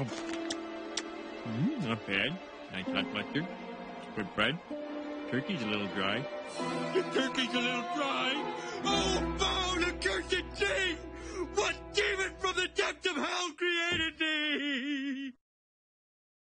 Oh. Mm, not bad. Nice hot mustard. Good bread. Turkey's a little dry. The turkey's a little dry. Oh, oh foul accursed thing! What demon from the depths of hell created this?